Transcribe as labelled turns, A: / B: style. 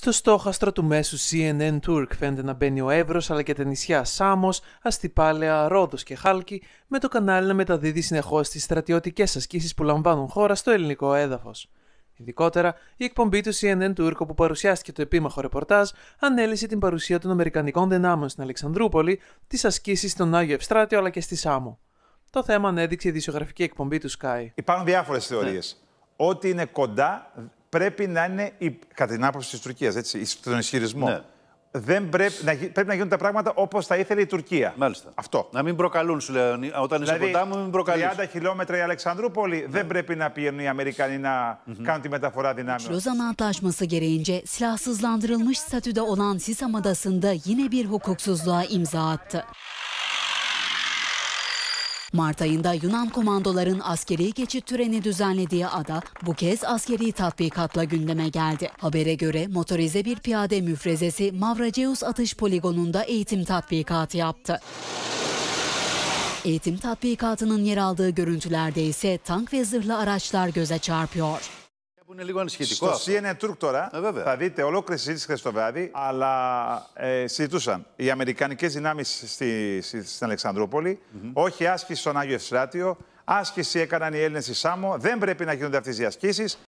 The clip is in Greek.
A: Στο στόχαστρο του μέσου CNN Turk φαίνεται να μπαίνει ο Εύρος αλλά και τα νησιά Σάμος, Αστυπάλαια, Ρόδος και Χάλκι με το κανάλι να μεταδίδει συνεχώς τις στρατιωτικές ασκήσεις που λαμβάνουν χώρα στο ελληνικό έδαφος. Ειδικότερα, η εκπομπή του CNN Turk όπου παρουσιάστηκε το επίμαχο ρεπορτάζ ανέλησε την παρουσία των Αμερικανικών δυνάμεων στην Αλεξανδρούπολη, τις ασκήσεις στον Άγιο Ευστράτιο αλλά και στη Σάμο. Το θέμα ανέδειξε η δισογραφική εκπομπή του Sky.
B: Υπάρχουν διάφορες θεωρίες. Ό,τι είναι κοντά πρέπει να είναι, η, κατά την άποψη της Τουρκίας, στον ισχυρισμό.
C: Ναι.
B: Δεν πρέπει, να, γι- πρέπει να γίνουν τα πράγματα όπως θα ήθελε η Τουρκία.
C: Μάλιστα.
B: Αυτό.
C: Να μην προκαλούν, σου λέω. Όταν είσαι
B: Δηλαδή,
C: κοντά μου, μην προκαλείς.
B: 30 χιλιόμετρα η Αλεξανδρούπολη δεν πρέπει να πηγαίνουν οι Αμερικανοί να κάνουν τη μεταφορά δυνάμεων.
D: Lozan Antlaşması gereğince silahsızlandırılmış statüde olan Sisam Adası'nda yine bir hukuksuzluğa imza attı. Mart ayında Yunan komandoların askeri geçit töreni düzenlediği ada bu kez askeri tatbikatla gündeme geldi. Habere göre motorize bir piyade müfrezesi Mavraceus atış poligonunda eğitim tatbikatı yaptı. Eğitim tatbikatının yer aldığı görüntülerde ise tank ve zırhlı araçlar göze çarpıyor.
C: Που είναι λίγο ανησυχητικό.
B: Στο
C: αυτό.
B: CNN Turk τώρα
C: Ε, βέβαια.
B: θα δείτε ολόκληρη συζήτηση χθες το βράδυ, αλλά ε, συζητούσαν οι Αμερικανικές δυνάμεις στη, στη- στην αλεξανδρουπολη όχι άσκηση στον Άγιο Ευστράτιο, άσκηση έκαναν οι Έλληνες στη Σάμο, δεν πρέπει να γίνονται αυτές οι ασκήσεις.